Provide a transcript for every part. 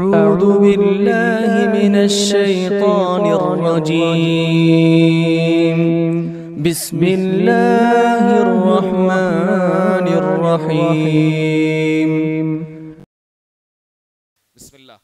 أعوذ بالله من الشيطان الرجيم. بسم الله الرحمن الرحيم. بسم الله.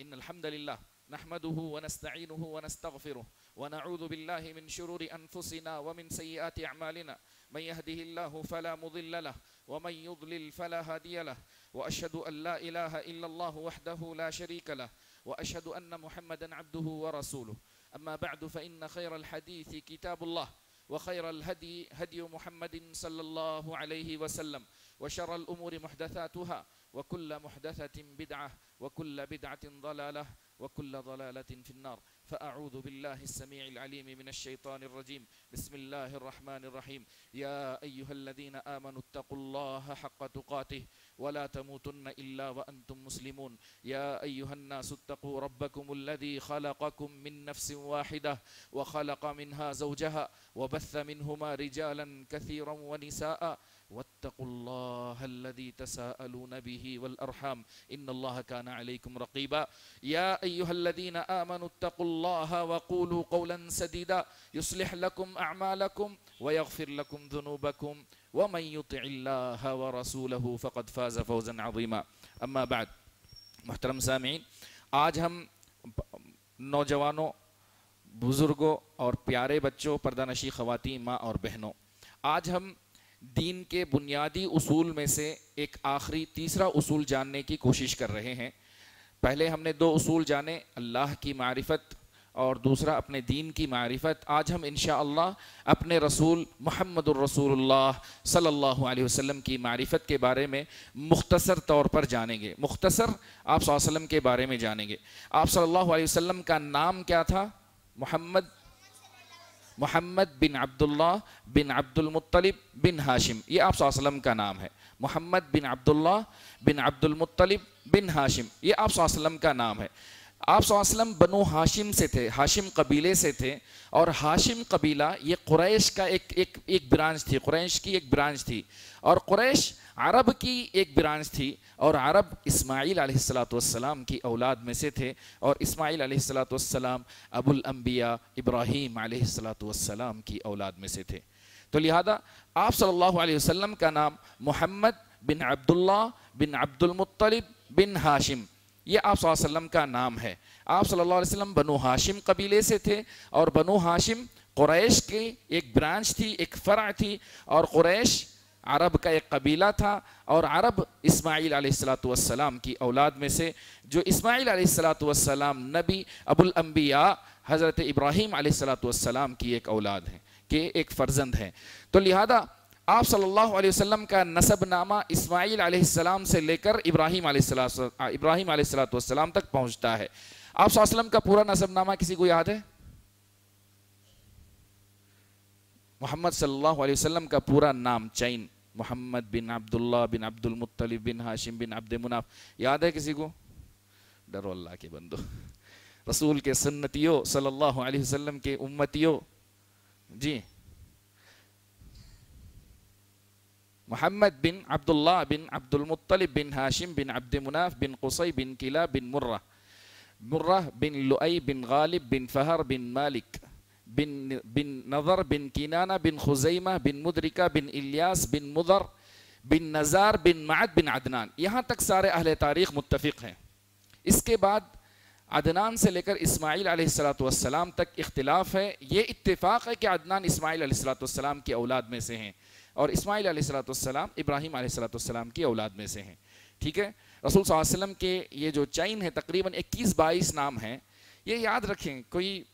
إن الحمد لله نحمده ونستعينه ونستغفره ونعوذ بالله من شرور أنفسنا ومن سيئات أعمالنا. من يهده الله فلا مضل له ومن يضلل فلا هادي له. وأشهد أن لا إله إلا الله وحده لا شريك له وأشهد أن محمدا عبده ورسوله. أما بعد فإن خير الحديث كتاب الله وخير الهدي هدي محمد صلى الله عليه وسلم وشر الأمور محدثاتها وكل محدثة بدعة وكل بدعة ضلالة وكل ضلالة في النار. فأعوذ بالله السميع العليم من الشيطان الرجيم. بسم الله الرحمن الرحيم. يا أيها الذين آمنوا اتقوا الله حق تقاته. ولا تموتن إلا وأنتم مسلمون. يا أيها الناس اتقوا ربكم الذي خلقكم من نفس واحدة وخلق منها زوجها وبث منهما رجالا كثيرا ونساء. واتقوا الله الذي تساءلون به والأرحام. إن الله كان عليكم رقيبا. يا أيها الذين آمنوا اتقوا الله وقولوا قولا سديدا. يصلح لكم أعمالكم ويغفر لكم ذنوبكم. ومن يطع الله ورسوله فقد فاز فوزا عظيما. أما بعد. محترم سامعین، آج ہم نوجوانوں، بزرگوں اور پیارے بچوں پردہ نشی خواتین، ماں اور بہنوں، آج ہم دین کے بنیادی اصول میں سے ایک آخری، تیسرا اصول جاننے کی کوشش کر رہے ہیں۔ پہلے ہم نے دو اصول جانے، اللہ کی معرفت اور دوسرا اپنے دین کی معرفت۔ آج ہم انشاءاللہ اپنے رسول محمد الرسول اللہ صلی اللہ علیہ وسلم کی معرفت کے بارے میں مختصر طور پر جانیں گے۔ مختصر آپ صلی اللہ علیہ وسلم کے بارے میں جانیں گے۔ آپ صلی اللہ علیہ وسلم کا نام کیا تھا؟ محمد محمد بن عبداللہ بن عبد المطلب بن ہاشم۔ یہ آپ صلی اللہ علیہ وسلم کا نام ہے۔ محمد بن عبداللہ بن عبد المطلب بن ہاشم۔ یہ آپ صلی اللہ علیہ وسلم کا نام ہے۔ آپ صلی اللہ علیہ وسلم بنو ہاشم سے تھے، ہاشم قبیلے سے تھے، اور ہاشم قبیلہ یہ قریش کا ایک ایک ایک برانچ تھی، قریش کی ایک برانچ تھی، اور قریش عرب کی ایک برانچ تھی، اور عرب اسماعیل علیہ السلام کی اولاد میں سے تھے، اور اسماعیل علیہ السلام ابو الانبیاء ابراہیم علیہ السلام کی اولاد میں سے تھے۔ تو لہذا آپ صلی اللہ علیہ وسلم کا نام محمد بن عبداللہ بن عبد المطلب بن ہاشم یہ آپ صلی اللہ علیہ وسلم کا نام ہے۔ آپ صلی اللہ علیہ وسلم بنو ہاشم قبیلے سے تھے اور بنو ہاشم قریش کی ایک برانچ تھی، ایک فرع تھی اور قریش عرب کا ایک قبیلہ تھا اور عرب اسماعیل علیہ السلام کی اولاد میں سے، جو اسماعیل علیہ السلام نبی ابو الانبیاء حضرت ابراہیم علیہ السلام کی ایک اولاد ہیں کہ ایک فرزند ہیں تو لہذا آپ صلی اللہ علیہ وسلم کا نسب نامہ اسماعیل علیہ السلام سے لے کر ابراہیم علیہ السلام ابراہیم علیہ السلام تک پہنچتا ہے۔ آپ صلی اللہ علیہ وسلم کا پورا نسب نامہ کسی کو یاد ہے؟ محمد صلی اللہ علیہ وسلم کا پورا نام چین۔ محمد بن عبداللہ بن عبد المطلب بن ہاشم بن عبد مناف۔ یاد ہے کسی کو؟ ڈرو اللہ کے بندو۔ رسول کے سنتیوں، صلی اللہ علیہ وسلم کے امتیوں۔ جی۔ محمد بن عبداللہ بن عبد المطلب بن ہاشم بن عبد مناف بن قصی بن کلا بن مرہ مرہ بن لؤی بن غالب بن فہر بن مالک بن بن نظر بن کینانہ بن خزیمہ بن مدرکہ بن الیاس بن مضر بن نزار بن معد بن عدنان یہاں تک سارے اہل تاریخ متفق ہیں۔ اس کے بعد عدنان سے لے کر اسماعیل علیہ السلام تک اختلاف ہے۔ یہ اتفاق ہے کہ عدنان اسماعیل علیہ السلام کی اولاد میں سے ہیں۔ اور اسماعیل علیہ السلام ابراہیم علیہ السلام کی اولاد میں سے ہیں، ٹھیک ہے؟ رسول صلی اللہ علیہ وسلم کے یہ جو چین ہے، تقریباً اکیس بائیس نام ہیں، یہ یاد رکھیں کوئی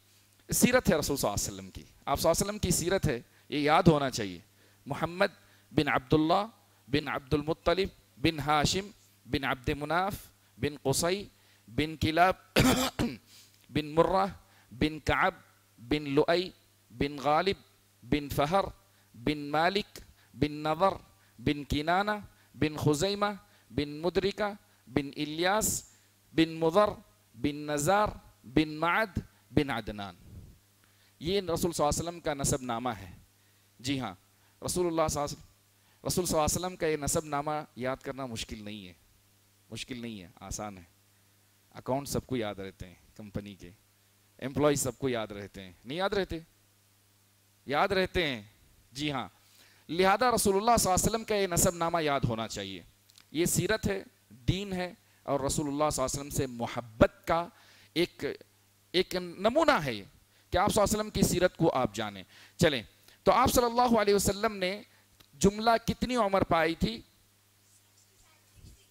سیرت ہے رسول صلی اللہ علیہ وسلم کی۔ آپ صلی اللہ علیہ وسلم کی سیرت ہے، یہ یاد ہونا چاہیے۔ محمد بن عبداللہ بن عبد المطلب بن ہاشم بن عبد مناف بن قصی بن کلاب بن مرہ بن کعب بن لؤی بن غالب بن فہر بن مالک بن نظر بن کینانہ، بن خزیمہ، بن مدرکہ، بن الیاس، بن مضر، بن نزار، بن معد، بن عدنان۔ یہ رسول صلی اللہ علیہ وسلم کا نسب نامہ ہے۔ جی ہاں رسول اللہ صلی اللہ علیہ وسلم، رسول صلی اللہ علیہ وسلم کا یہ نسب نامہ یاد کرنا مشکل نہیں ہے۔ مشکل نہیں ہے، آسان ہے۔ اکاؤنٹ سب کو یاد رہتے ہیں، کمپنی کے۔ امپلائی سب کو یاد رہتے ہیں۔ نہیں یاد رہتے؟ یاد رہتے ہیں۔ جی ہاں لہذا رسول اللہ صلی اللہ علیہ وسلم کا یہ نصب نامہ یاد ہونا چاہیے۔ یہ سیرت ہے، دین ہے اور رسول اللہ صلی اللہ علیہ وسلم سے محبت کا ایک ایک نمونہ ہے یہ کہ آپ صلی اللہ علیہ وسلم کی سیرت کو آپ جانیں۔ چلیں، تو آپ صلی اللہ علیہ وسلم نے جملہ کتنی عمر پائی تھی؟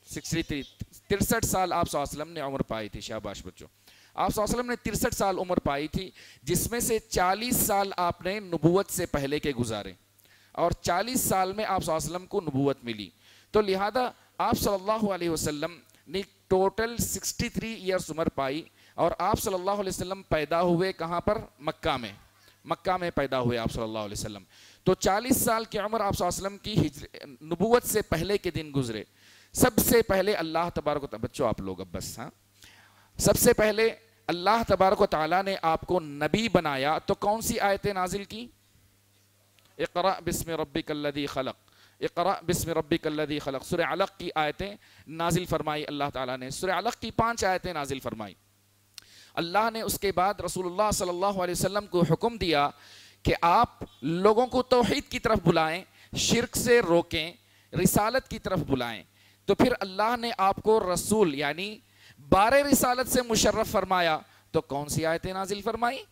سکسٹی تھری، ترسٹھ سال آپ صلی اللہ علیہ وسلم نے عمر پائی تھی شہباش بچوں۔ آپ صلی اللہ علیہ وسلم نے ترسٹھ سال عمر پائی تھی، جس میں سے چالیس سال آپ نے نبوت سے پہلے کے گزارے۔ اور چالیس سال میں آپ صلی اللہ علیہ وسلم کو نبوت ملی۔ تو لہذا آپ صلی اللہ علیہ وسلم نے ٹوٹل سکسٹی تھری ایئرس عمر پائی اور آپ صلی اللہ علیہ وسلم پیدا ہوئے کہاں پر؟ مکہ میں۔ مکہ میں پیدا ہوئے آپ صلی اللہ علیہ وسلم۔ تو چالیس سال کی عمر آپ صلی اللہ علیہ وسلم کی نبوت سے پہلے کے دن گزرے۔ سب سے پہلے اللہ تبارک و بچوں آپ لوگ اب بس ہاں۔ سب سے پہلے اللہ تبارک و تعالیٰ نے آپ کو نبی بنایا۔ تو کون سی آیتیں نازل کی؟ اقرأ بسم ربک الذی خلق. اقرأ بسم ربک الذی خلق. سورہ علق کی آیتیں نازل فرمائی، اللہ تعالیٰ نے. سورہ علق کی پانچ آیتیں نازل فرمائی. اللہ نے اس کے بعد رسول اللہ صلی اللہ علیہ وسلم کو حکم دیا کہ آپ لوگوں کو توحید کی طرف بلائیں، شرک سے روکیں، رسالت کی طرف بلائیں. تو پھر اللہ نے آپ کو رسول یعنی بارہ رسالت سے مشرف فرمایا. تو کون سی آیتیں نازل فرمائی؟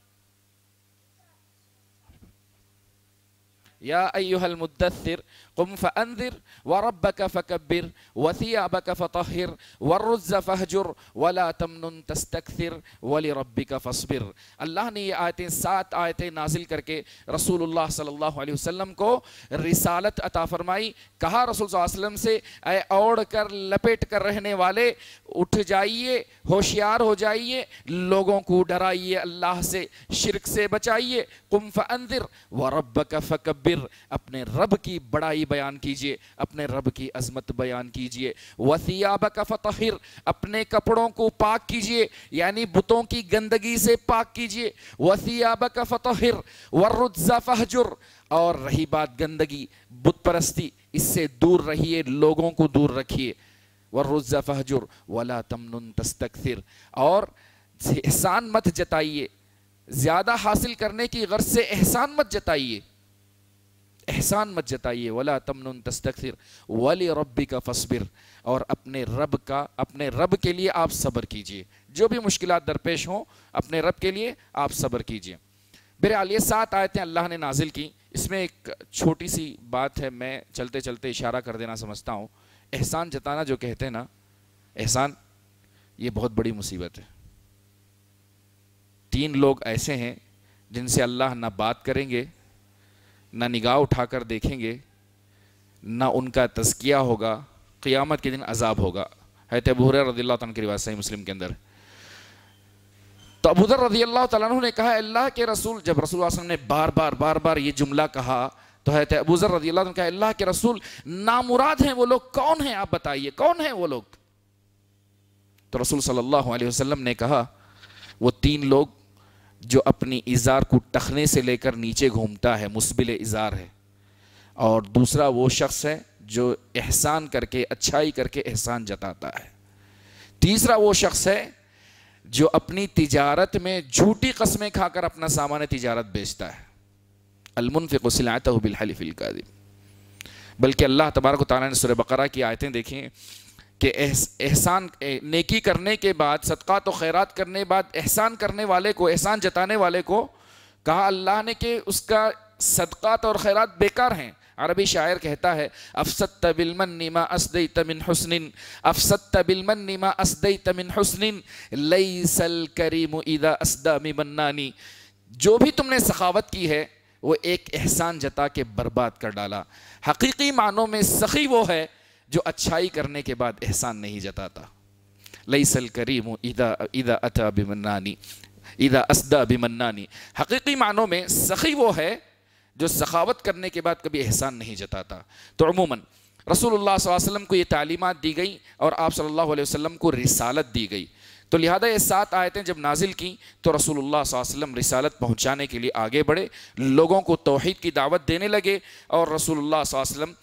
يا أيها المدثر قم فانذر وربك فكبر وثيابك فطهر والرز فهجر ولا تمنن تستكثر ولربك فاصبر. اللہ نے یہ آیتیں سات آیتیں نازل کر کے رسول اللہ صلی اللہ علیہ وسلم کو رسالت عطا فرمائی. کہا رسول صلی اللہ علیہ وسلم سے، اے اوڑ کر، لپیٹ کر رہنے والے، اٹھ جائیے، ہوشیار ہو جائیے، لوگوں کو ڈرائیے اللہ سے، شرک سے بچائیے۔ قم فانذر وربك فكبر۔ اپنے رب کی بڑائی بیان کیجیے، اپنے رب کی عظمت بیان کیجیے۔ وَثِيَابَكَ فَطَحِرْ اپنے کپڑوں کو پاک کیجیے یعنی بتوں کی گندگی سے پاک کیجیے۔ وَثِيَابَكَ فَطَحِرْ وَالرُّجْزَ فَحْجُرْ اور رہی بات گندگی، بت پرستی، اس سے دور رہیے، لوگوں کو دور رکھیے۔ وَالرُّجْزَ فَحْجُرْ وَلَا تَمْنُن تَسْتَكْثِرْ۔ اور احسان مت جتائیے۔ زیادہ حاصل کرنے کی غرض سے احسان مت جتائیے۔ احسان مت جتائیے، ولا تمن تستکثر ولی ربی کا فصبر اور اپنے رب کا، اپنے رب کے لیے آپ صبر کیجیے۔ جو بھی مشکلات درپیش ہوں، اپنے رب کے لیے آپ صبر کیجیے۔ بہرحال یہ سات آیتیں اللہ نے نازل کی۔ اس میں ایک چھوٹی سی بات ہے، میں چلتے چلتے اشارہ کر دینا سمجھتا ہوں۔ احسان جتانا جو کہتے ہیں نا، احسان یہ بہت بڑی مصیبت ہے۔ تین لوگ ایسے ہیں جن سے اللہ نہ بات کریں گے نہ نگاہ اٹھا کر دیکھیں گے، نہ ان کا تزکیہ ہوگا، قیامت کے دن عذاب ہوگا۔ حیرت ابو حریر رضی اللہ تعالیٰ کی روایت صحیح مسلم کے اندر۔ تو ابو ذر رضی اللہ تعالیٰ عنہ نے کہا، اللہ کے رسول، جب رسول اللہ علیہ وسلم نے بار بار بار بار یہ جملہ کہا، تو حیرت ابو ذر رضی اللہ عنہ نے کہا، اللہ کے رسول نامراد ہیں وہ لوگ، کون ہیں آپ بتائیے، کون ہیں وہ لوگ؟ تو رسول صلی اللہ علیہ وسلم نے کہا، وہ تین لوگ جو اپنی ازار کو ٹخنے سے لے کر نیچے گھومتا ہے مسبل ازار ہے۔ اور دوسرا وہ شخص ہے جو احسان کر کے، اچھائی کر کے احسان جتاتا ہے۔ تیسرا وہ شخص ہے جو اپنی تجارت میں جھوٹی قسمیں کھا کر اپنا سامان تجارت بیچتا ہے۔ المنفق سلعته بالحلف الكاذب۔ بلکہ اللہ تبارک و تعالیٰ نے سورہ بقرہ کی آیتیں دیکھیں۔ کہ احسان نیکی کرنے کے بعد صدقات و خیرات کرنے بعد، احسان کرنے والے کو، احسان جتانے والے کو کہا اللہ نے کہ اس کا صدقات اور خیرات بیکار ہیں۔ عربی شاعر کہتا ہے، افسدت بالمن نیما اسدیت من حسن افسدت بالمن نیما اسدیت من حسن لیس الکریم اذا اسدا ممنانی جو بھی تم نے سخاوت کی ہے، وہ ایک احسان جتا کے برباد کر ڈالا۔ حقیقی معنوں میں سخی وہ ہے جو اچھائی کرنے کے بعد احسان نہیں جتاتا۔ لیس الکریم اذا اذا اتا بمنانی، اذا اسدا بمنانی۔ حقیقی معنوں میں سخی وہ ہے جو سخاوت کرنے کے بعد کبھی احسان نہیں جتاتا۔ تو عموماً رسول اللہ صلی اللہ علیہ وسلم کو یہ تعلیمات دی گئی اور آپ صلی اللہ علیہ وسلم کو رسالت دی گئی۔ تو لہذا یہ سات آیتیں جب نازل کی تو رسول اللہ صلی اللہ علیہ وسلم رسالت پہنچانے کے لیے آگے بڑھے، لوگوں کو توحید کی دعوت دینے لگے اور رسول اللہ صلی اللہ علیہ وسلم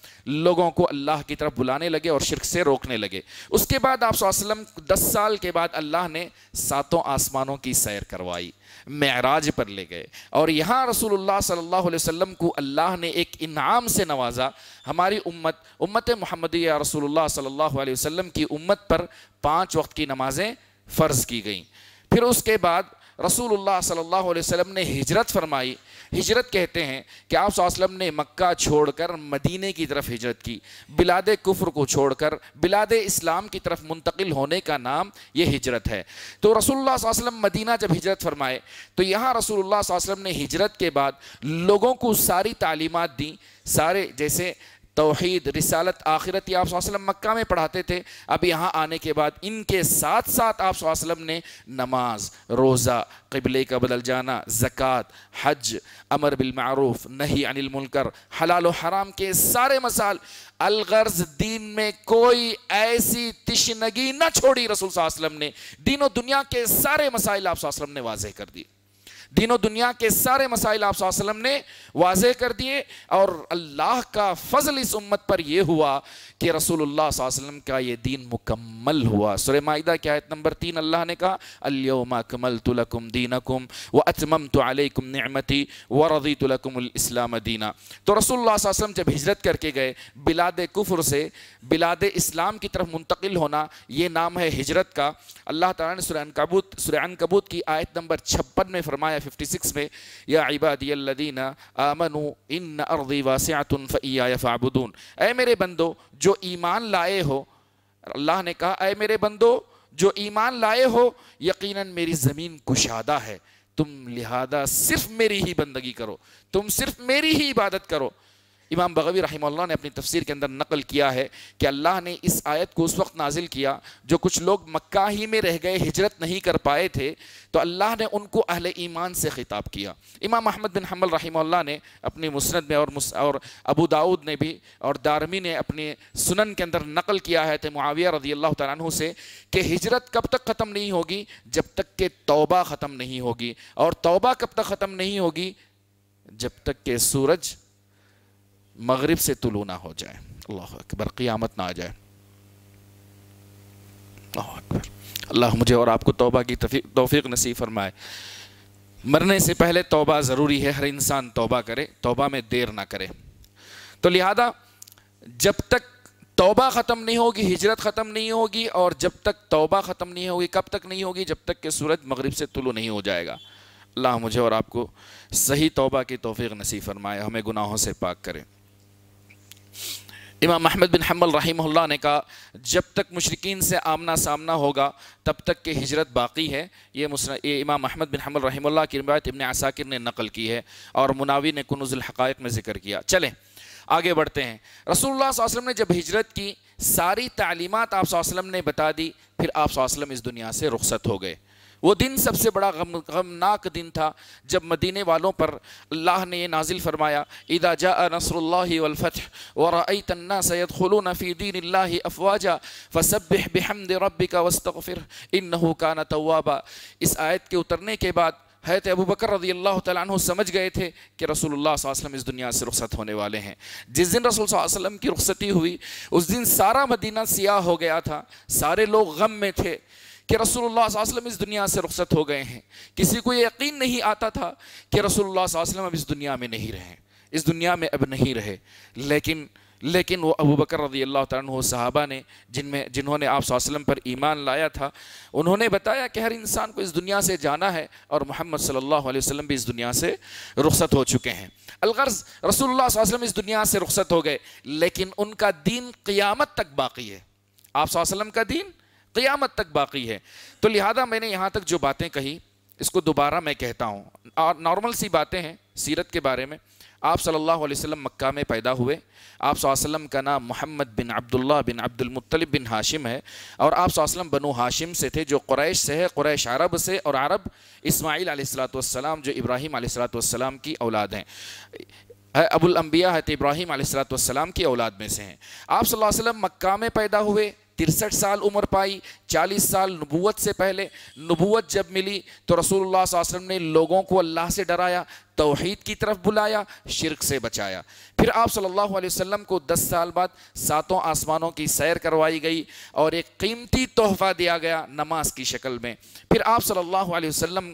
لوگوں کو اللہ کی طرف بلانے لگے اور شرک سے روکنے لگے۔ اس کے بعد آپ صلی اللہ علیہ وسلم دس سال کے بعد اللہ نے ساتوں آسمانوں کی سیر کروائی، معراج پر لے گئے۔ اور یہاں رسول اللہ صلی اللہ علیہ وسلم کو اللہ نے ایک انعام سے نوازا۔ ہماری امت امت محمدیہ رسول اللہ صلی اللہ علیہ وسلم کی امت پر پانچ وقت کی نمازیں فرض کی گئیں۔ پھر اس کے بعد رسول اللہ صلی اللہ علیہ وسلم نے ہجرت فرمائی۔ ہجرت کہتے ہیں کہ آپ صلی اللہ علیہ وسلم نے مکہ چھوڑ کر مدینے کی طرف ہجرت کی۔ بلاد کفر کو چھوڑ کر بلاد اسلام کی طرف منتقل ہونے کا نام یہ ہجرت ہے۔ تو رسول اللہ صلی اللہ علیہ وسلم مدینہ جب ہجرت فرمائے، تو یہاں رسول اللہ صلی اللہ علیہ وسلم نے ہجرت کے بعد لوگوں کو ساری تعلیمات دیں، سارے جیسے توحید، رسالت، آخرت یہ آپ صلی اللہ علیہ وسلم مکہ میں پڑھاتے تھے، اب یہاں آنے کے بعد ان کے ساتھ ساتھ آپ صلی اللہ علیہ وسلم نے نماز، روزہ، قبلے کا بدل جانا، زکوٰۃ، حج، امر بالمعروف نہیں عن المنکر، حلال و حرام کے سارے مسائل، الغرض دین میں کوئی ایسی تشنگی نہ چھوڑی رسول صلی اللہ علیہ وسلم نے، دین و دنیا کے سارے مسائل آپ صلی اللہ علیہ وسلم نے واضح کر دیے۔ دین و دنیا کے سارے مسائل آپ صلی اللہ علیہ وسلم نے واضح کر دیے اور اللہ کا فضل اس امت پر یہ ہوا کہ رسول اللہ صلی اللہ علیہ وسلم کا یہ دین مکمل ہوا۔ سورہ معیدہ کی آیت نمبر تین اللہ نے کہا، اليوم اکملت لکم دینکم واتممت علیکم نعمتی ورضیت لکم الاسلام دینا۔ تو رسول اللہ صلی اللہ علیہ وسلم جب ہجرت کر کے گئے، بلاد کفر سے، بلاد اسلام کی طرف منتقل ہونا، یہ نام ہے ہجرت کا۔ اللہ تعالیٰ نے سورہ انکبوت سورہ انکبوت کی آیت نمبر چھپن میں فرمایا ففٹی سکس میں، یا عبادی الذین آمنوا ان ارضی واسعت فإیای فعبدون اے میرے بندو، جو ایمان لائے ہو، اللہ نے کہا، اے میرے بندو، جو ایمان لائے ہو، یقیناً میری زمین کشادہ ہے۔ تم لہذا صرف میری ہی بندگی کرو، تم صرف میری ہی عبادت کرو۔ امام بغوی رحمہ اللہ نے اپنی تفسیر کے اندر نقل کیا ہے کہ اللہ نے اس آیت کو اس وقت نازل کیا جو کچھ لوگ مکہ ہی میں رہ گئے ہجرت نہیں کر پائے تھے، تو اللہ نے ان کو اہل ایمان سے خطاب کیا۔ امام احمد بن حمل رحمہ اللہ نے اپنی مسند میں اور اور ابو داود نے بھی اور دارمی نے اپنے سنن کے اندر نقل کیا ہے تو معاویہ رضی اللہ تعالیٰ عنہ سے کہ ہجرت کب تک ختم نہیں ہوگی؟ جب تک کہ توبہ ختم نہیں ہوگی۔ اور توبہ کب تک ختم نہیں ہوگی؟ جب تک کہ سورج مغرب سے طلوع نہ ہو جائے۔ اللہ اکبر، قیامت نہ آ جائے۔ اللہ اکبر۔ اللہ مجھے اور آپ کو توبہ کی توفیق نصیب فرمائے۔ مرنے سے پہلے توبہ ضروری ہے، ہر انسان توبہ کرے، توبہ میں دیر نہ کرے۔ تو لہذا جب تک توبہ ختم نہیں ہوگی، ہجرت ختم نہیں ہوگی، اور جب تک توبہ ختم نہیں ہوگی، کب تک نہیں ہوگی؟ جب تک کہ سورج مغرب سے طلوع نہیں ہو جائے گا۔ اللہ مجھے اور آپ کو صحیح توبہ کی توفیق نصیب فرمائے، ہمیں گناہوں سے پاک کرے۔ امام محمد بن حمل رحمہ اللہ نے کہا، جب تک مشرقین سے آمنا سامنا ہوگا، تب تک کہ ہجرت باقی ہے۔ یہ یہ امام محمد بن حمل رحمہ اللہ کی روایت ابن عساکر نے نقل کی ہے اور مناوی نے کنوز الحقائق میں ذکر کیا۔ چلیں، آگے بڑھتے ہیں۔ رسول اللہ صلی اللہ علیہ وسلم نے جب ہجرت کی، ساری تعلیمات آپ صلی اللہ علیہ وسلم نے بتا دی، پھر آپ صلی اللہ علیہ وسلم اس دنیا سے رخصت ہو گئے۔ وہ دن سب سے بڑا غم غمناک دن تھا جب مدینے والوں پر اللہ نے یہ نازل فرمایا، اذا جاء نصر اللہ والفتح ورأيت الناس يدخلون في دين الله افواجا فسبح بحمد ربك واستغفر انه كان توابا. اس آیت کے اترنے کے بعد حیرت ابو بکر رضی اللہ تعالیٰ عنہ سمجھ گئے تھے کہ رسول اللہ صلی اللہ علیہ وسلم اس دنیا سے رخصت ہونے والے ہیں۔ جس دن رسول صلی اللہ علیہ وسلم کی رخصتی ہوئی، اس دن سارا مدینہ سیاہ ہو گیا تھا، سارے لوگ غم میں تھے۔ کہ رسول اللہ صلی اللہ علیہ وسلم اس دنیا سے رخصت ہو گئے ہیں۔ کسی کو یہ یقین نہیں آتا تھا کہ رسول اللہ صلی اللہ علیہ وسلم اب اس دنیا میں نہیں رہے اس دنیا میں اب نہیں رہے۔ لیکن لیکن وہ ابو بکر رضی اللہ تعالیٰ عنہ صحابہ نے، جن میں، جنہوں نے آپ صلی اللہ علیہ وسلم پر ایمان لایا تھا، انہوں نے بتایا کہ ہر انسان کو اس دنیا سے جانا ہے اور محمد صلی اللہ علیہ وسلم بھی اس دنیا سے رخصت ہو چکے ہیں۔ الغرض، رسول اللہ صلی اللہ علیہ وسلم اس دنیا سے رخصت ہو گئے، لیکن ان کا دین قیامت تک باقی ہے۔ آپ صلی اللہ علیہ وسلم کا دین قیامت تک باقی ہے۔ تو لہذا میں نے یہاں تک جو باتیں کہی، اس کو دوبارہ میں کہتا ہوں۔ اور نارمل سی باتیں ہیں سیرت کے بارے میں۔ آپ صلی اللہ علیہ وسلم مکہ میں پیدا ہوئے۔ آپ صلی اللہ علیہ وسلم کا نام محمد بن عبداللہ بن عبد المطلب بن ہاشم ہے۔ اور آپ صلی اللہ علیہ وسلم بنو ہاشم سے تھے، جو قریش سے ہے، قریش عرب سے اور عرب اسماعیل علیہ السلاۃ والسلام، جو ابراہیم علیہ السلاۃ والسلام کی اولاد ہیں۔ ابو الانبیاء ہے ابراہیم علیہ السلاۃ والسلام کی اولاد میں سے ہیں۔ آپ صلی اللہ علیہ وسلم مکہ میں پیدا ہوئے۔ ترسٹھ سال عمر پائی، چالیس سال نبوت سے پہلے نبوت جب ملی تو رسول اللہ صلی اللہ علیہ وسلم نے لوگوں کو اللہ سے ڈرایا، توحید کی طرف بلایا، شرک سے بچایا۔ پھر آپ صلی اللہ علیہ وسلم کو دس سال بعد ساتوں آسمانوں کی سیر کروائی گئی اور ایک قیمتی تحفہ دیا گیا نماز کی شکل میں۔ پھر آپ صلی اللہ علیہ وسلم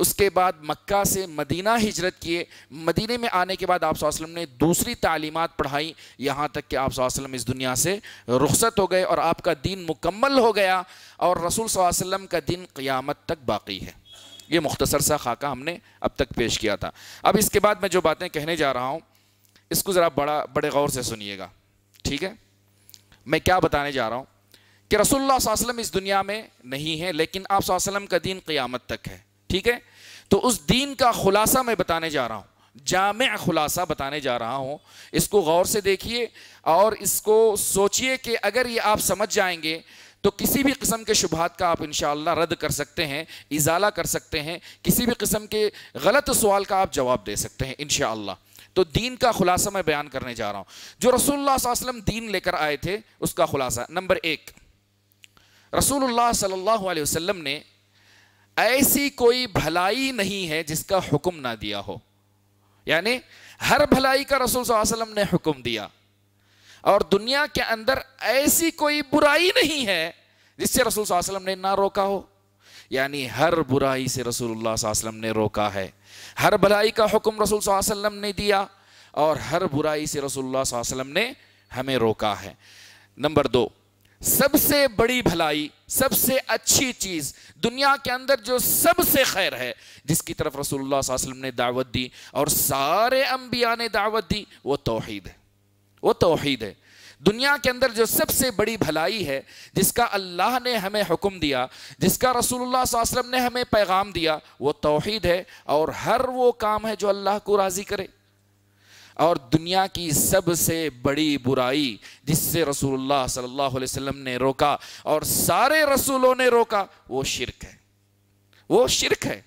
اس کے بعد مکہ سے مدینہ ہجرت کیے۔ مدینہ میں آنے کے بعد آپ صلی اللہ علیہ وسلم نے دوسری تعلیمات پڑھائی۔ یہاں تک کہ آپ صلی اللہ علیہ وسلم اس دنیا سے رخصت ہو گئے اور آپ کا دین مکمل ہو گیا اور رسول صلی اللہ علیہ وسلم کا دن قیامت تک باقی ہے۔ یہ مختصر سا خاکہ ہم نے اب تک پیش کیا تھا۔ اب اس کے بعد میں جو باتیں کہنے جا رہا ہوں، اس کو ذرا بڑا، بڑے غور سے سنیے گا۔ ٹھیک ہے؟ میں کیا بتانے جا رہا ہوں؟ کہ رسول اللہ صلی اللہ علیہ وسلم اس دنیا میں نہیں ہے، لیکن آپ صلی اللہ علیہ وسلم کا دین قیامت تک ہے۔ ٹھیک ہے؟ تو اس دین کا خلاصہ میں بتانے جا رہا ہوں۔ جامع خلاصہ بتانے جا رہا ہوں۔ اس کو غور سے دیکھیے اور اس کو سوچئے کہ اگر یہ آپ سمجھ جائیں گے تو کسی بھی قسم کے شبہات کا آپ انشاءاللہ رد کر سکتے ہیں ازالہ کر سکتے ہیں، کسی بھی قسم کے غلط سوال کا آپ جواب دے سکتے ہیں انشاءاللہ۔ تو دین کا خلاصہ میں بیان کرنے جا رہا ہوں۔ جو رسول اللہ صلی اللہ علیہ وسلم دین لے کر آئے تھے، اس کا خلاصہ۔ نمبر ایک، رسول اللہ صلی اللہ علیہ وسلم نے ایسی کوئی بھلائی نہیں ہے جس کا حکم نہ دیا ہو۔ یعنی ہر بھلائی کا رسول صلی اللہ علیہ وسلم نے حکم دیا۔ اور دنیا کے اندر ایسی کوئی برائی نہیں ہے جس سے رسول صلی اللہ علیہ وسلم نے نہ روکا ہو۔ یعنی ہر برائی سے رسول اللہ صلی اللہ علیہ وسلم نے روکا ہے۔ ہر بھلائی کا حکم رسول صلی اللہ علیہ وسلم نے دیا اور ہر برائی سے رسول اللہ صلی اللہ علیہ وسلم نے ہمیں روکا ہے۔ نمبر دو سب سے بڑی بھلائی، سب سے اچھی چیز دنیا کے اندر جو سب سے خیر ہے، جس کی طرف رسول اللہ صلی اللہ علیہ وسلم نے دعوت دی اور سارے انبیاء نے دعوت دی، وہ توحید ہے۔ وہ توحید ہے۔ دنیا کے اندر جو سب سے بڑی بھلائی ہے، جس کا اللہ نے ہمیں حکم دیا، جس کا رسول اللہ صلی اللہ علیہ وسلم نے ہمیں پیغام دیا، وہ توحید ہے اور ہر وہ کام ہے جو اللہ کو راضی کرے۔ اور دنیا کی سب سے بڑی برائی جس سے رسول اللہ صلی اللہ علیہ وسلم نے روکا اور سارے رسولوں نے روکا، وہ شرک ہے۔ وہ شرک ہے۔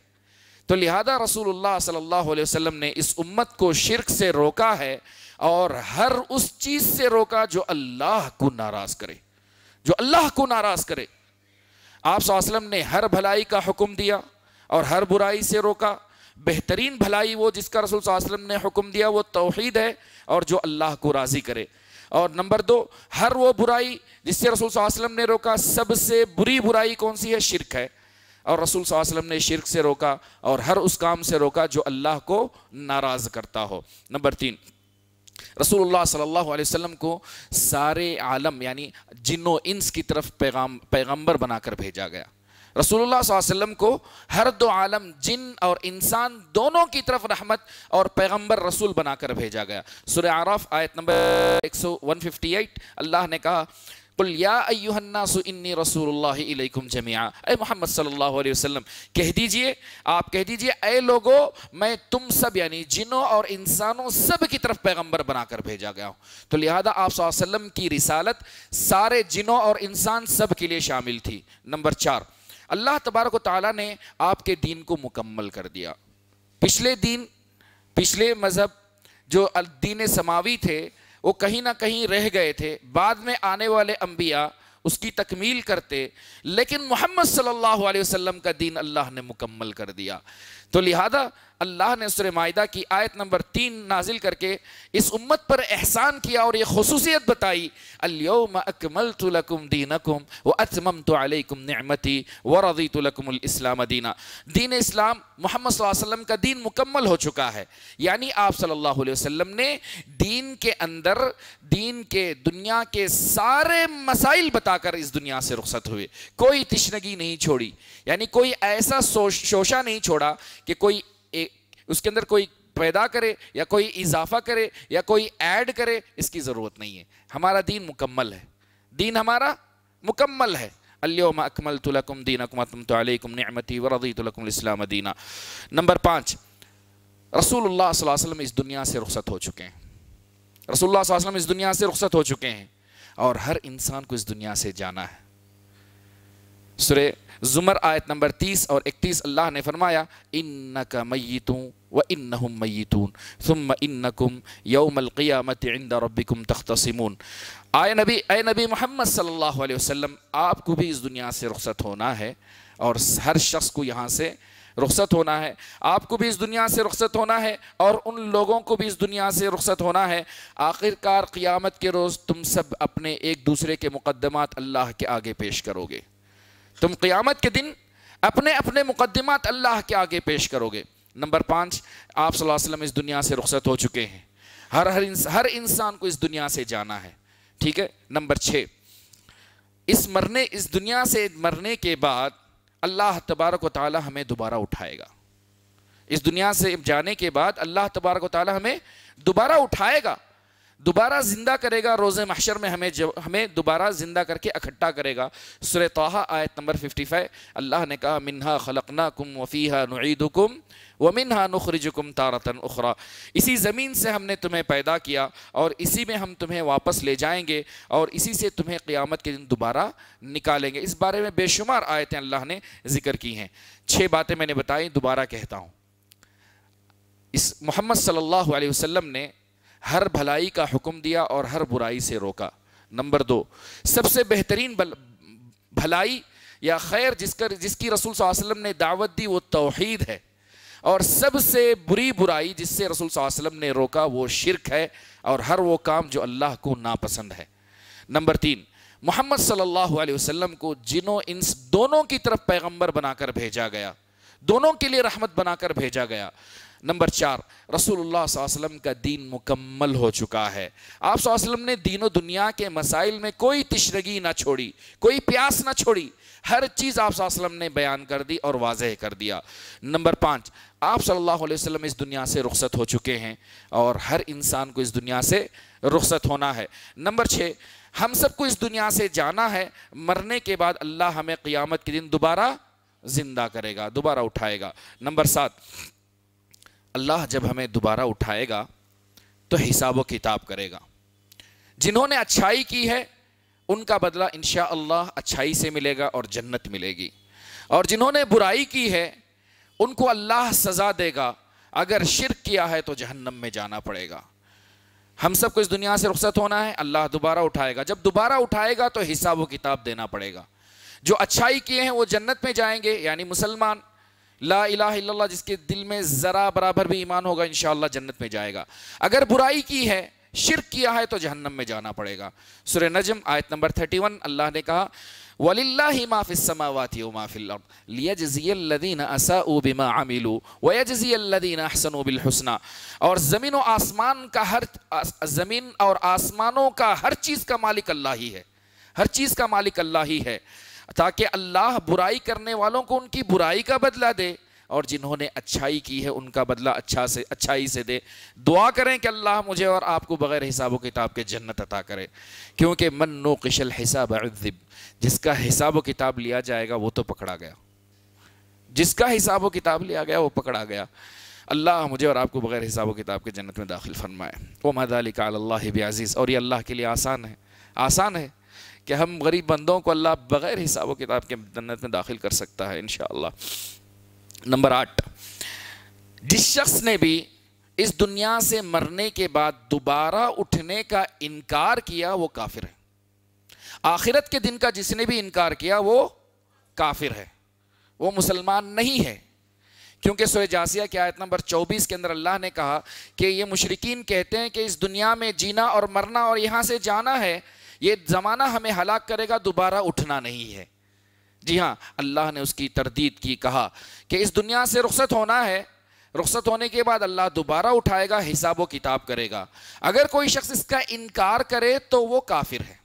تو لہذا رسول اللہ صلی اللہ علیہ وسلم نے اس امت کو شرک سے روکا ہے اور ہر اس چیز سے روکا جو اللہ کو ناراض کرے۔ جو اللہ کو ناراض کرے۔ آپ صلی اللہ علیہ وسلم نے ہر بھلائی کا حکم دیا اور ہر برائی سے روکا بہترین بھلائی وہ جس کا رسول صلی اللہ علیہ وسلم نے حکم دیا وہ توحید ہے اور جو اللہ کو راضی کرے۔ اور نمبر دو، ہر وہ برائی جس سے رسول صلی اللہ علیہ وسلم نے روکا، سب سے بری برائی کون سی ہے؟ شرک ہے۔ اور رسول صلی اللہ علیہ وسلم نے شرک سے روکا اور ہر اس کام سے روکا جو اللہ کو ناراض کرتا ہو۔ نمبر تین رسول اللہ صلی اللہ علیہ وسلم کو سارے عالم یعنی جن و انس کی طرف پیغام پیغمبر بنا کر بھیجا گیا۔ رسول اللہ صلی اللہ علیہ وسلم کو ہر دو عالم، جن اور انسان دونوں کی طرف رحمت اور پیغمبر رسول بنا کر بھیجا گیا۔ سورہ عراف آیت نمبر 158 اللہ نے کہا، قل یا ایوہ الناس انی رسول اللہ علیکم جميعا اے محمد صلی اللہ علیہ وسلم، کہہ دیجیے، آپ کہہ دیجیے، اے لوگو، میں تم سب یعنی جنوں اور انسانوں سب کی طرف پیغمبر بنا کر بھیجا گیا ہوں۔ تو لہذا آپ صلی اللہ علیہ وسلم کی رسالت سارے جنوں اور انسان سب کے لیے شامل تھی۔ نمبر چار اللہ تبارک و تعالیٰ نے آپ کے دین کو مکمل کر دیا۔ پچھلے دین، پچھلے مذہب جو دین سماوی تھے، وہ کہیں نہ کہیں رہ گئے تھے۔ بعد میں آنے والے انبیاء اس کی تکمیل کرتے، لیکن محمد صلی اللہ علیہ وسلم کا دین اللہ نے مکمل کر دیا۔ تو لہذا اللہ نے سورہ معاہدہ کی آیت نمبر تین نازل کر کے اس امت پر احسان کیا اور یہ خصوصیت بتائی، اليوم اکملت لکم دینکم واتممت علیکم نعمتی ورضیت لکم الاسلام دینا دین اسلام محمد صلی اللہ علیہ وسلم کا دین مکمل ہو چکا ہے۔ یعنی آپ صلی اللہ علیہ وسلم نے دین کے اندر، دین کے دنیا کے سارے مسائل بتا کر اس دنیا سے رخصت ہوئے۔ کوئی تشنگی نہیں چھوڑی۔ یعنی کوئی ایسا شوشہ نہیں چھوڑا کہ کوئی اس کے اندر کوئی پیدا کرے یا کوئی اضافہ کرے یا کوئی ایڈ کرے، اس کی ضرورت نہیں ہے۔ ہمارا دین مکمل ہے۔ دین ہمارا مکمل ہے۔ اليوم اکملت لکم دینکم اتمت علیکم نعمتی ورضیت لکم الاسلام دینا۔ نمبر پانچ رسول اللہ صلی اللہ علیہ وسلم اس دنیا سے رخصت ہو چکے ہیں۔ رسول اللہ صلی اللہ علیہ وسلم اس دنیا سے رخصت ہو چکے ہیں۔ اور ہر انسان کو اس دنیا سے جانا ہے۔ سورہ زمر آیت نمبر تیس اور اکتیس اللہ نے فرمایا، انکا میتوں وَإِنَّهُمْ مَيِّتُونَ ثُمَّ إِنَّكُمْ يَوْمَ الْقِيَامَةِ عِنْدَ رَبِّكُمْ تَخْتَصِمُونَ. آئے نبی، اے نبی محمد صلی اللہ علیہ وسلم، آپ کو بھی اس دنیا سے رخصت ہونا ہے اور ہر شخص کو یہاں سے رخصت ہونا ہے۔ آپ کو بھی اس دنیا سے رخصت ہونا ہے اور ان لوگوں کو بھی اس دنیا سے رخصت ہونا ہے۔ آخر کار قیامت کے روز تم سب اپنے ایک دوسرے کے مقدمات اللہ کے آگے پیش کرو گے۔ تم قیامت کے دن اپنے اپنے مقدمات اللہ کے آگے پیش کرو گے۔ نمبر پانچ، آپ صلی اللہ علیہ وسلم اس دنیا سے رخصت ہو چکے ہیں۔ ہر ہر ہر انسان کو اس دنیا سے جانا ہے۔ ٹھیک ہے؟ نمبر چھ، اس مرنے، اس دنیا سے مرنے کے بعد اللہ تبارک و تعالی ہمیں دوبارہ اٹھائے گا۔ اس دنیا سے جانے کے بعد اللہ تبارک و تعالی ہمیں دوبارہ اٹھائے گا۔ دوبارہ زندہ کرے گا روز محشر میں ہمیں ہمیں دوبارہ زندہ کر کے اکھٹا کرے گا۔ سورہ توحہ آیت نمبر 55 اللہ نے کہا منہا خلقناکم وفیہا نعیدکم ومنہا نخرجکم تارتن اخرى اسی زمین سے ہم نے تمہیں پیدا کیا اور اسی میں ہم تمہیں واپس لے جائیں گے اور اسی سے تمہیں قیامت کے دن دوبارہ نکالیں گے۔ اس بارے میں بے شمار آیتیں اللہ نے ذکر کی ہیں۔ چھ باتیں میں نے بتائی دوبارہ کہتا ہوں۔ اس، محمد صلی اللہ علیہ وسلم نے ہر بھلائی کا حکم دیا اور ہر برائی سے روکا۔ نمبر دو، سب سے بہترین بھلائی یا خیر جس کا جس کی رسول صلی اللہ علیہ وسلم نے دعوت دی، وہ توحید ہے۔ اور سب سے بری برائی جس سے رسول صلی اللہ علیہ وسلم نے روکا، وہ شرک ہے اور ہر وہ کام جو اللہ کو ناپسند ہے۔ نمبر تین، محمد صلی اللہ علیہ وسلم کو جنوں انس دونوں کی طرف پیغمبر بنا کر بھیجا گیا۔ دونوں کے لیے رحمت بنا کر بھیجا گیا۔ نمبر چار رسول اللہ صلی اللہ علیہ وسلم کا دین مکمل ہو چکا ہے۔ آپ صلی اللہ علیہ وسلم نے دین و دنیا کے مسائل میں کوئی تشرگی نہ چھوڑی، کوئی پیاس نہ چھوڑی، ہر چیز آپ صلی اللہ علیہ وسلم نے بیان کر دی اور واضح کر دیا۔ نمبر پانچ، آپ صلی اللہ علیہ وسلم اس دنیا سے رخصت ہو چکے ہیں اور ہر انسان کو اس دنیا سے رخصت ہونا ہے۔ نمبر چھ، ہم سب کو اس دنیا سے جانا ہے، مرنے کے بعد اللہ ہمیں قیامت کے دن دوبارہ زندہ کرے گا، دوبارہ اٹھائے گا۔ نمبر سات اللہ جب ہمیں دوبارہ اٹھائے گا تو حساب و کتاب کرے گا۔ جنہوں نے اچھائی کی ہے، ان کا بدلہ انشاءاللہ اللہ اچھائی سے ملے گا اور جنت ملے گی۔ اور جنہوں نے برائی کی ہے، ان کو اللہ سزا دے گا۔ اگر شرک کیا ہے تو جہنم میں جانا پڑے گا۔ ہم سب کو اس دنیا سے رخصت ہونا ہے، اللہ دوبارہ اٹھائے گا۔ جب دوبارہ اٹھائے گا تو حساب و کتاب دینا پڑے گا۔ جو اچھائی کیے ہیں وہ جنت میں جائیں گے یعنی مسلمان لا الہ الا اللہ جس کے دل میں ذرا برابر بھی ایمان ہوگا انشاءاللہ جنت میں جائے گا۔ اگر برائی کی ہے، شرک کیا ہے تو جہنم میں جانا پڑے گا۔ سورہ نجم آیت نمبر 31 اللہ نے کہا، وَلِلَّهِ مَا فِي السَّمَاوَاتِ وَمَا فِي الْأَرْضِ لِيَجْزِيَ الَّذِينَ أَسَاءُوا بِمَا عَمِلُوا وَيَجْزِيَ الَّذِينَ أَحْسَنُوا بِالْحُسْنَى۔ اور زمین و آسمان کا ہر زمین اور آسمانوں کا ہر چیز کا مالک اللہ ہی ہے۔ ہر چیز کا مالک اللہ ہی ہے۔ تاکہ اللہ برائی کرنے والوں کو ان کی برائی کا بدلہ دے اور جنہوں نے اچھائی کی ہے ان کا بدلہ اچھا سے اچھائی سے دے۔ دعا کریں کہ اللہ مجھے اور آپ کو بغیر حساب و کتاب کے جنت عطا کرے۔ کیونکہ من نوقش الحساب عذب، جس کا حساب و کتاب لیا جائے گا وہ تو پکڑا گیا۔ جس کا حساب و کتاب لیا گیا وہ پکڑا گیا۔ اللہ مجھے اور آپ کو بغیر حساب و کتاب کے جنت میں داخل فرمائے۔ وہ مدالی کا اللہ بعزیز اور یہ اللہ کے لیے آسان ہے۔ آسان ہے۔ کہ ہم غریب بندوں کو اللہ بغیر حساب و کتاب کے جنت میں داخل کر سکتا ہے انشاءاللہ۔ نمبر آٹھ۔ جس شخص نے بھی اس دنیا سے مرنے کے بعد دوبارہ اٹھنے کا انکار کیا وہ کافر ہے۔ آخرت کے دن کا جس نے بھی انکار کیا وہ کافر ہے۔ وہ مسلمان نہیں ہے۔ کیونکہ سوئے جاسیہ کی آیت نمبر چوبیس کے اندر اللہ نے کہا کہ یہ مشرقین کہتے ہیں کہ اس دنیا میں جینا اور مرنا اور یہاں سے جانا ہے۔ یہ زمانہ ہمیں ہلاک کرے گا، دوبارہ اٹھنا نہیں ہے۔ جی ہاں اللہ نے اس کی تردید کی، کہا کہ اس دنیا سے رخصت ہونا ہے۔ رخصت ہونے کے بعد اللہ دوبارہ اٹھائے گا، حساب و کتاب کرے گا۔ اگر کوئی شخص اس کا انکار کرے تو وہ کافر ہے۔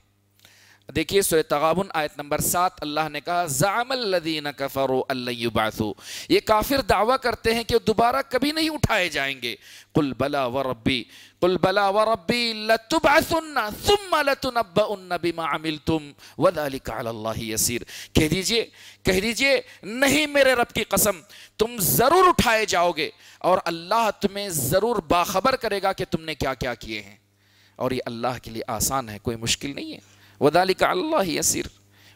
دیکھیے سورہ تغابن آیت نمبر سات اللہ نے کہا، زعم الذین کفروا اللہ یبعثو یہ کافر دعویٰ کرتے ہیں کہ دوبارہ کبھی نہیں اٹھائے جائیں گے۔ قل بلا وربی، قل بلا وربی لتبعثن ثم لتنبئن بما عملتم وذلك على اللہ یسیر۔ کہہ دیجیے کہہ دیجیے، نہیں میرے رب کی قسم، تم ضرور اٹھائے جاؤ گے اور اللہ تمہیں ضرور باخبر کرے گا کہ تم نے کیا کیا کیے ہیں۔ اور یہ اللہ کے لیے آسان ہے، کوئی مشکل نہیں ہے۔ وَذَلِكَ عَلَى اللَّهِ يَسِيرٌ.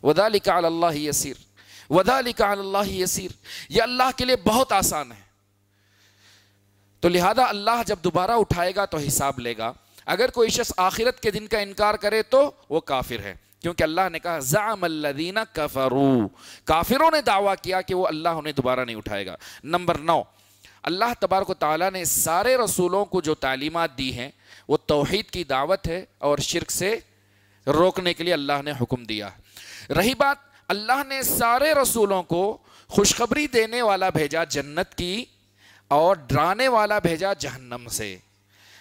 وَذَلِكَ عَلَى اللَّهِ يَسِيرٌ. وَذَلِكَ عَلَى اللَّهِ يَسِيرٌ. یہ اللہ کے لیے بہت آسان ہے۔ تو لہذا اللہ جب دوبارہ اٹھائے گا تو حساب لے گا۔ اگر کوئی شخص آخرت کے دن کا انکار کرے تو وہ کافر ہے۔ کیونکہ اللہ نے کہا، زعم الذین کفروا۔ کافروں نے دعویٰ کیا کہ وہ اللہ انہیں دوبارہ نہیں اٹھائے گا۔ نمبر نو، اللہ تبارک و تعالیٰ نے سارے رسولوں کو جو تعلیمات دی ہیں، وہ توحید کی دعوت ہے اور شرک سے روکنے کے لیے اللہ نے حکم دیا۔ رہی بات، اللہ نے سارے رسولوں کو خوشخبری دینے والا بھیجا جنت کی اور ڈرانے والا بھیجا جہنم سے۔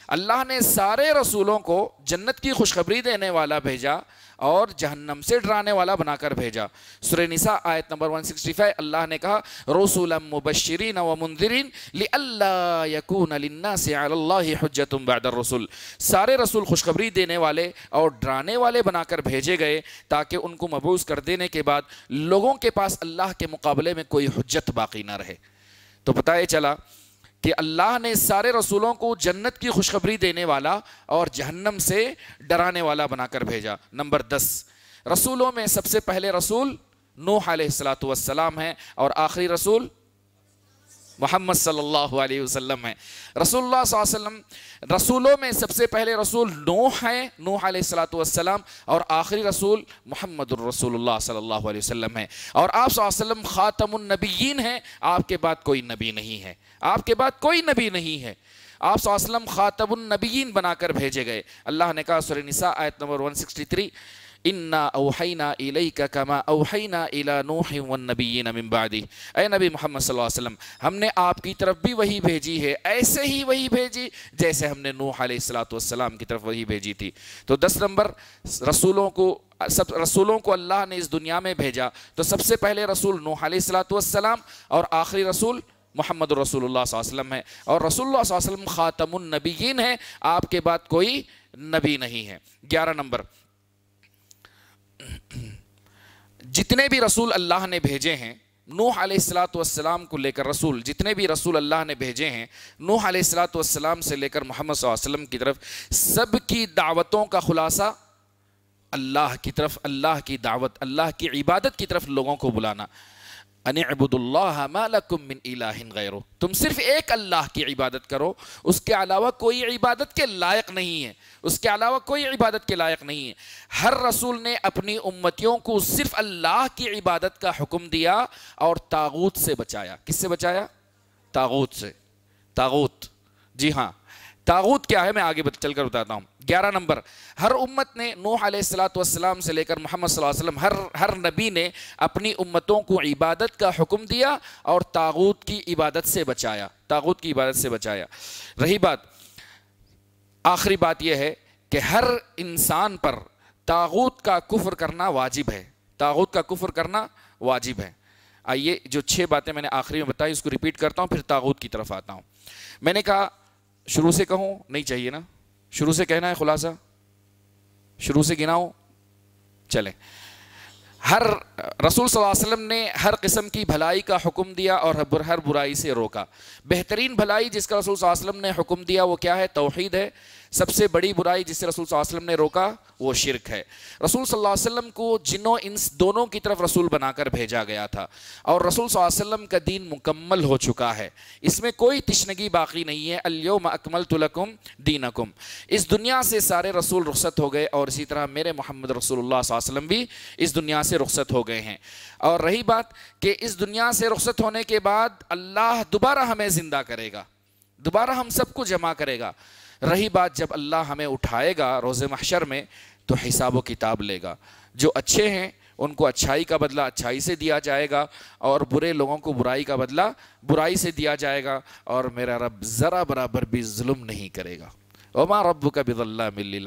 اللہ نے سارے رسولوں کو جنت کی خوشخبری دینے والا بھیجا۔ اور جہنم سے ڈرانے والا بنا کر بھیجا۔ سورہ نساء آیت نمبر 165 اللہ نے کہا، رسولا مبشرین و منذرین، لئلا یکون للناس علی اللہ حجت بعد الرسول سارے رسول خوشخبری دینے والے اور ڈرانے والے بنا کر بھیجے گئے تاکہ ان کو مبعوث کر دینے کے بعد لوگوں کے پاس اللہ کے مقابلے میں کوئی حجت باقی نہ رہے۔ تو پتہ یہ چلا کہ اللہ نے سارے رسولوں کو جنت کی خوشخبری دینے والا اور جہنم سے ڈرانے والا بنا کر بھیجا۔ نمبر دس، رسولوں میں سب سے پہلے رسول نوح علیہ السلاۃ والسلام ہیں اور آخری رسول محمد صلی اللہ علیہ وسلم ہے رسول اللہ صلی اللہ علیہ وسلم، رسولوں میں سب سے پہلے رسول نوح ہیں، نوح علیہ السلاۃ والسلام، اور آخری رسول محمد الرسول اللہ صلی اللہ علیہ وسلم ہے اور آپ صلی اللہ علیہ وسلم خاتم النبیین ہیں، آپ کے بعد کوئی نبی نہیں ہے۔ آپ کے بعد کوئی نبی نہیں ہے۔ آپ صلی اللہ علیہ وسلم خاتم النبیین بنا کر بھیجے گئے۔ اللہ نے کہا سورہ نساء آیت نمبر 163 انا اوحینا الیک کما اوحینا الی نوح والنبیین من بعدی اے نبی محمد صلی اللہ علیہ وسلم، ہم نے آپ کی طرف بھی وہی بھیجی ہے، ایسے ہی وہی بھیجی جیسے ہم نے نوح علیہ السلاۃ والسلام کی طرف وہی بھیجی تھی۔ تو دس نمبر، رسولوں کو، سب رسولوں کو اللہ نے اس دنیا میں بھیجا۔ تو سب سے پہلے رسول نوح علیہ السلاۃ والسلام اور آخری رسول محمد رسول اللہ صلی اللہ علیہ وسلم ہے اور رسول اللہ صلی اللہ علیہ وسلم خاتم النبیین ہے آپ کے بعد کوئی نبی نہیں ہے۔ گیارہ نمبر جتنے بھی رسول اللہ نے بھیجے ہیں، نوح علیہ السلاۃ والسلام کو لے کر رسول، جتنے بھی رسول اللہ نے بھیجے ہیں، نوح علیہ السلاۃ والسلام سے لے کر محمد صلی اللہ علیہ وسلم کی طرف، سب کی دعوتوں کا خلاصہ اللہ کی طرف، اللہ کی دعوت، اللہ کی عبادت کی طرف لوگوں کو بلانا۔ ان اللہ ما لکم من الہ غیرو تم صرف ایک اللہ کی عبادت کرو، اس کے علاوہ کوئی عبادت کے لائق نہیں ہے۔ اس کے علاوہ کوئی عبادت کے لائق نہیں ہے۔ ہر رسول نے اپنی امتیوں کو صرف اللہ کی عبادت کا حکم دیا اور تاغوت سے بچایا۔ کس سے بچایا؟ تاغوت سے۔ تاغوت۔ جی ہاں۔ تاغوت کیا ہے؟ میں آگے چل کر بتاتا ہوں۔ گیارہ نمبر، ہر امت نے نوح علیہ السلاۃ والسلام سے لے کر محمد صلی اللہ علیہ وسلم، ہر ہر نبی نے اپنی امتوں کو عبادت کا حکم دیا اور تاغوت کی عبادت سے بچایا۔ تاغوت کی عبادت سے بچایا۔ رہی بات۔ آخری بات یہ ہے کہ ہر انسان پر تاغوت کا کفر کرنا واجب ہے۔ تاغوت کا کفر کرنا واجب ہے۔ آئیے جو چھ باتیں میں نے آخری میں بتائی، اس کو ریپیٹ کرتا ہوں، پھر تاغوت کی طرف آتا ہوں۔ میں نے کہا شروع سے کہوں، نہیں چاہیے نا۔ شروع سے کہنا ہے خلاصہ۔ شروع سے گناؤں، چلیں۔ ہر رسول صلی اللہ علیہ وسلم نے ہر قسم کی بھلائی کا حکم دیا اور ہر برائی سے روکا۔ بہترین بھلائی جس کا رسول صلی اللہ علیہ وسلم نے حکم دیا وہ کیا ہے؟ توحید ہے۔ سب سے بڑی برائی جس سے رسول صلی اللہ علیہ وسلم نے روکا، وہ شرک ہے۔ رسول صلی اللہ علیہ وسلم کو جنوں انس دونوں کی طرف رسول بنا کر بھیجا گیا تھا۔ اور رسول صلی اللہ علیہ وسلم کا دین مکمل ہو چکا ہے۔ اس میں کوئی تشنگی باقی نہیں ہے۔ الیوم اکملت لکم دینکم۔ اس دنیا سے سارے رسول رخصت ہو گئے اور اسی طرح میرے محمد رسول اللہ صلی اللہ علیہ وسلم بھی اس دنیا سے رخصت ہو گئے ہیں۔ اور رہی بات کہ اس دنیا سے رخصت ہونے کے بعد اللہ دوبارہ ہمیں زندہ کرے گا۔ دوبارہ ہم سب کو جمع کرے گا۔ رہی بات جب اللہ ہمیں اٹھائے گا روز محشر میں، تو حساب و کتاب لے گا۔ جو اچھے ہیں، ان کو اچھائی کا بدلہ اچھائی سے دیا جائے گا اور برے لوگوں کو برائی کا بدلہ برائی سے دیا جائے گا اور میرا رب ذرا برابر بھی ظلم نہیں کرے گا۔ وما رب کا بد اللہ مل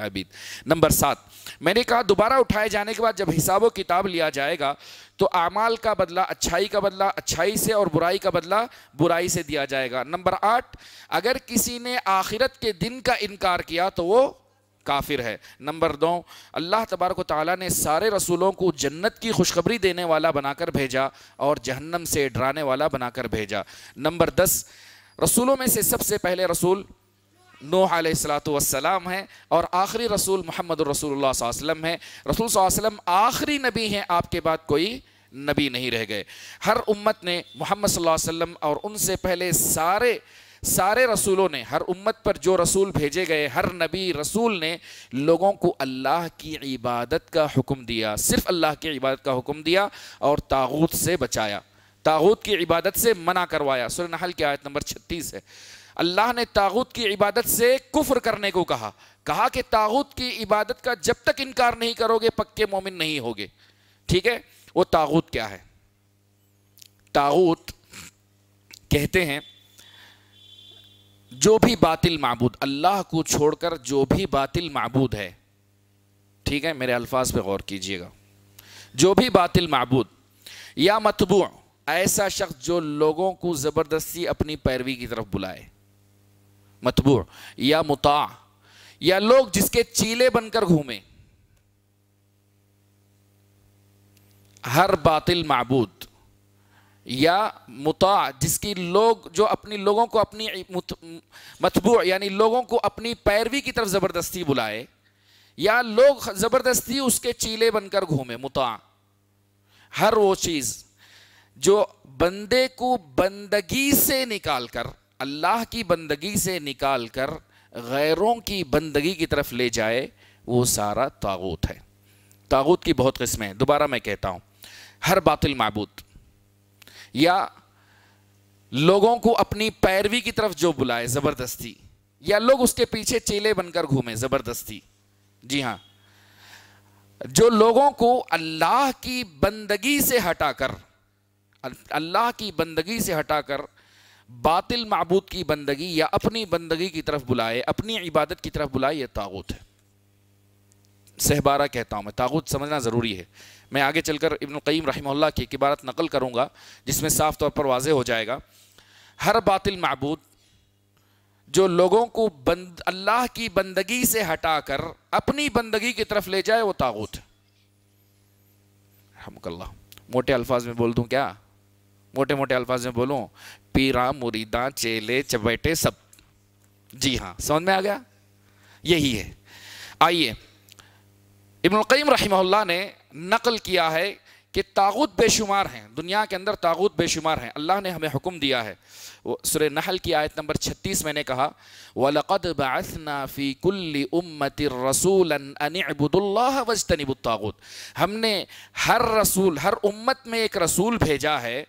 نمبر سات، میں نے کہا دوبارہ اٹھائے جانے کے بعد جب حساب و کتاب لیا جائے گا تو اعمال کا بدلہ، اچھائی کا بدلہ، اچھائی سے اور برائی کا بدلہ برائی سے دیا جائے گا۔ نمبر آٹھ، اگر کسی نے آخرت کے دن کا انکار کیا تو وہ کافر ہے۔ نمبر دو، اللہ تبارک و تعالیٰ نے سارے رسولوں کو جنت کی خوشخبری دینے والا بنا کر بھیجا اور جہنم سے ڈرانے والا بنا کر بھیجا۔ نمبر دس، رسولوں میں سے سب سے پہلے رسول نوح علیہ السلاۃ والسلام ہیں اور آخری رسول محمد الرسول اللہ صلی اللہ علیہ وسلم ہیں۔ رسول صلی اللہ علیہ وسلم آخری نبی ہیں، آپ کے بعد کوئی نبی نہیں رہ گئے۔ ہر امت نے محمد صلی اللہ علیہ وسلم اور ان سے پہلے سارے سارے رسولوں نے، ہر امت پر جو رسول بھیجے گئے، ہر نبی رسول نے لوگوں کو اللہ کی عبادت کا حکم دیا۔ صرف اللہ کی عبادت کا حکم دیا اور تاغوت سے بچایا۔ تاغوت کی عبادت سے منع کروایا۔ سورہ نحل کی آیت نمبر چھتیس ہے۔ اللہ نے تاغوت کی عبادت سے کفر کرنے کو کہا۔ کہا کہ تاغوت کی عبادت کا جب تک انکار نہیں کرو گے، پکے مومن نہیں ہوگے۔ ٹھیک ہے؟ وہ تاغوت کیا ہے؟ تاغوت کہتے ہیں، جو بھی باطل معبود، اللہ کو چھوڑ کر جو بھی باطل معبود ہے۔ ٹھیک ہے؟ میرے الفاظ پہ غور کیجیے گا۔ جو بھی باطل معبود، یا متبوع ایسا شخص جو لوگوں کو زبردستی اپنی پیروی کی طرف بلائے۔ متبوع یا مطاع، یا لوگ جس کے چیلے بن کر گھومے ہر باطل معبود، یا مطاع، جس کی لوگ، جو اپنی لوگوں کو اپنی متبوع یعنی لوگوں کو اپنی پیروی کی طرف زبردستی بلائے، یا لوگ زبردستی اس کے چیلے بن کر گھومے مطاع۔ ہر وہ چیز جو بندے کو بندگی سے نکال کر اللہ کی بندگی سے نکال کر غیروں کی بندگی کی طرف لے جائے، وہ سارا تاغوت ہے۔ تاغوت کی بہت قسمیں دوبارہ میں کہتا ہوں، ہر باطل معبود، یا لوگوں کو اپنی پیروی کی طرف جو بلائے، زبردستی، یا لوگ اس کے پیچھے چیلے بن کر گھومے، زبردستی۔ جی ہاں۔ جو لوگوں کو اللہ کی بندگی سے ہٹا کر، اللہ کی بندگی سے ہٹا کر باطل معبود کی بندگی یا اپنی بندگی کی طرف بلائے، اپنی عبادت کی طرف بلائے یہ تاغوت ہے۔ سہبارہ کہتا ہوں میں تاغوت سمجھنا ضروری ہے۔ میں آگے چل کر ابن القیم رحمہ اللہ کی ایک عبارت نقل کروں گا، جس میں صاف طور پر واضح ہو جائے گا۔ ہر باطل معبود جو لوگوں کو بند، اللہ کی بندگی سے ہٹا کر اپنی بندگی کی طرف لے جائے، وہ تاغوت ہے۔ اللہ، موٹے الفاظ میں بول دوں کیا؟ موٹے موٹے الفاظ میں بولوں، پیرا، مریداں، چیلے چبیٹے سب۔ جی ہاں سمجھ میں آ گیا؟ یہی ہے۔ آئیے۔ ابن القیم رحمہ اللہ نے نقل کیا ہے کہ تاغوت بے شمار ہیں۔ دنیا کے اندر تاغوت بے شمار ہیں۔ اللہ نے ہمیں حکم دیا ہے۔ سورہ نحل کی آیت نمبر چھتیس میں نے کہا، وَلَقَدْ بَعَثْنَا فِي كُلِّ أُمَّةٍ رَسُولًا أَنِ اللَّهَ وَاجْتَنِبُ الطَّاغُوت۔ ہم نے ہر رسول، ہر امت میں ایک رسول بھیجا ہے۔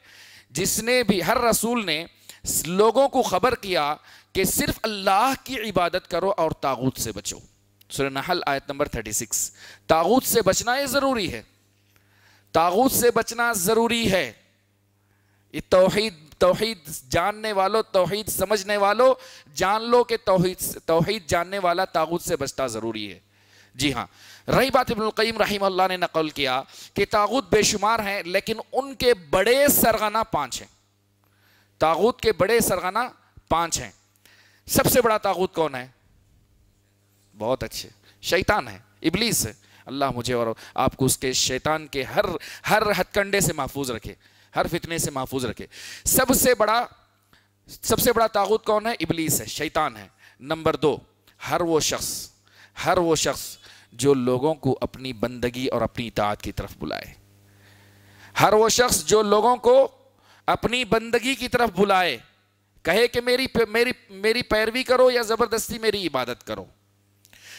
جس نے بھی، ہر رسول نے لوگوں کو خبر کیا کہ صرف اللہ کی عبادت کرو اور تاغوت سے بچو۔ سورہ نحل آیت نمبر 36 تاغوت سے بچنا یہ ضروری ہے۔ تاغوت سے بچنا ضروری ہے۔ یہ توحید توحید جاننے والوں توحید سمجھنے والوں جان لو کہ توحید توحید جاننے والا تاغوت سے بچتا ضروری ہے۔ جی ہاں۔ رہی بات ابن القیم رحیم اللہ نے نقل کیا کہ تاغوت بے شمار ہیں لیکن ان کے بڑے سرغنہ پانچ ہیں۔ تاغوت کے بڑے سرغنہ پانچ ہیں۔ سب سے بڑا تاغوت کون ہے؟ بہت اچھے۔ شیطان ہے۔ ابلیس ہے۔ اللہ مجھے اور آپ کو اس کے شیطان کے ہر ہر ہتھ کنڈے سے محفوظ رکھے۔ ہر فتنے سے محفوظ رکھے۔ سب سے بڑا، سب سے بڑا تاغوت کون ہے؟ ابلیس ہے۔ شیطان ہے۔ نمبر دو، ہر وہ شخص، ہر وہ شخص جو لوگوں کو اپنی بندگی اور اپنی اطاعت کی طرف بلائے۔ ہر وہ شخص جو لوگوں کو اپنی بندگی کی طرف بلائے، کہے کہ میری میری میری پیروی کرو یا زبردستی میری عبادت کرو۔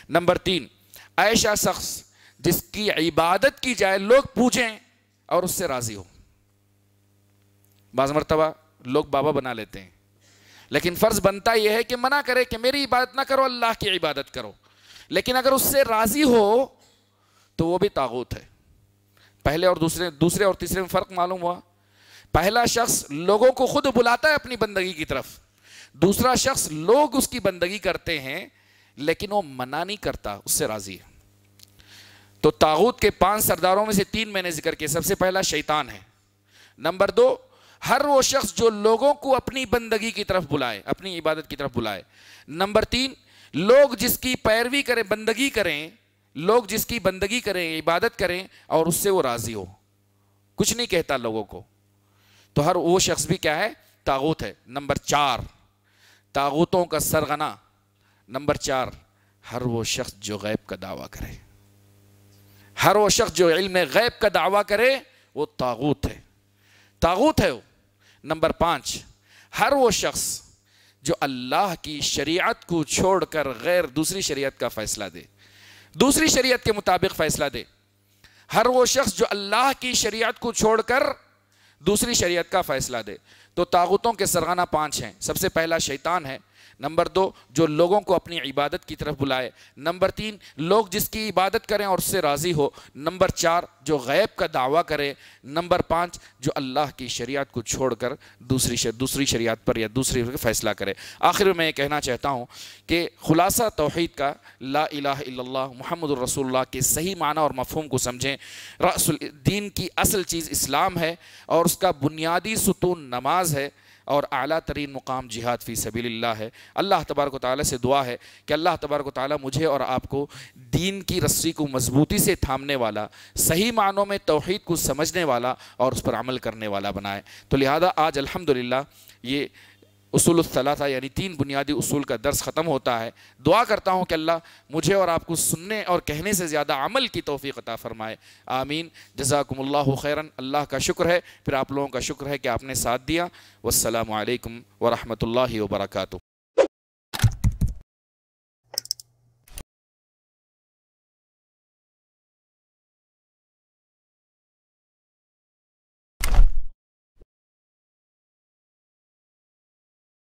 نمبر تین ایسا شخص جس کی عبادت کی جائے لوگ پوچھیں اور اس سے راضی ہو۔ بعض مرتبہ لوگ بابا بنا لیتے ہیں، لیکن فرض بنتا یہ ہے کہ منع کرے کہ میری عبادت نہ کرو، اللہ کی عبادت کرو۔ لیکن اگر اس سے راضی ہو، تو وہ بھی تاغوت ہے۔ پہلے اور دوسرے دوسرے اور تیسرے میں فرق معلوم ہوا۔ پہلا شخص لوگوں کو خود بلاتا ہے اپنی بندگی کی طرف۔ دوسرا شخص لوگ اس کی بندگی کرتے ہیں، لیکن وہ منع نہیں کرتا، اس سے راضی ہے۔ تو تاغوت کے پانچ سرداروں میں سے تین میں نے ذکر کیا۔ سب سے پہلا شیطان ہے۔ نمبر دو، ہر وہ شخص جو لوگوں کو اپنی بندگی کی طرف بلائے، اپنی عبادت کی طرف بلائے۔ نمبر تین لوگ جس کی پیروی کریں، بندگی کریں، لوگ جس کی بندگی کریں، عبادت کریں اور اس سے وہ راضی ہو۔ کچھ نہیں کہتا لوگوں کو۔ تو ہر وہ شخص بھی کیا ہے؟ تاغوت ہے۔ نمبر چار۔ تاغوتوں کا سرغنا نمبر چار۔ ہر وہ شخص جو غیب کا دعویٰ کرے۔ ہر وہ شخص جو علم غیب کا دعویٰ کرے، وہ تاغوت ہے۔ تاغوت ہے وہ۔ نمبر پانچ۔ ہر وہ شخص جو اللہ کی شریعت کو چھوڑ کر غیر دوسری شریعت کا فیصلہ دے۔ دوسری شریعت کے مطابق فیصلہ دے۔ ہر وہ شخص جو اللہ کی شریعت کو چھوڑ کر دوسری شریعت کا فیصلہ دے۔ تو طاغتوں کے سرغانہ پانچ ہیں۔ سب سے پہلا شیطان ہے۔ نمبر دو، جو لوگوں کو اپنی عبادت کی طرف بلائے۔ نمبر تین، لوگ جس کی عبادت کریں اور اس سے راضی ہو۔ نمبر چار، جو غیب کا دعویٰ کرے۔ نمبر پانچ، جو اللہ کی شریعت کو چھوڑ کر دوسری دوسری شریعت پر یا دوسری فیصلہ کرے۔ آخر میں میں یہ کہنا چاہتا ہوں کہ خلاصہ توحید کا لا الہ الا اللہ، محمد الرسول اللہ کے صحیح معنی اور مفہوم کو سمجھیں۔ رأس الدین کی اصل چیز اسلام ہے اور اس کا بنیادی ستون نماز ہے۔ اور اعلیٰ ترین مقام جہاد فی سبیل اللہ ہے۔ اللہ تبارک و تعالیٰ سے دعا ہے کہ اللہ تبارک و تعالیٰ مجھے اور آپ کو دین کی رسی کو مضبوطی سے تھامنے والا، صحیح معنوں میں توحید کو سمجھنے والا اور اس پر عمل کرنے والا بنائے۔ تو لہذا آج الحمدللہ یہ اصول الثلاثہ یعنی تین بنیادی اصول کا درس ختم ہوتا ہے۔ دعا کرتا ہوں کہ اللہ مجھے اور آپ کو سننے اور کہنے سے زیادہ عمل کی توفیق عطا فرمائے۔ آمین۔ جزاکم اللہ خیرن۔ اللہ کا شکر ہے۔ پھر آپ لوگوں کا شکر ہے کہ آپ نے ساتھ دیا۔ والسلام علیکم ورحمۃ اللہ وبرکاتہ۔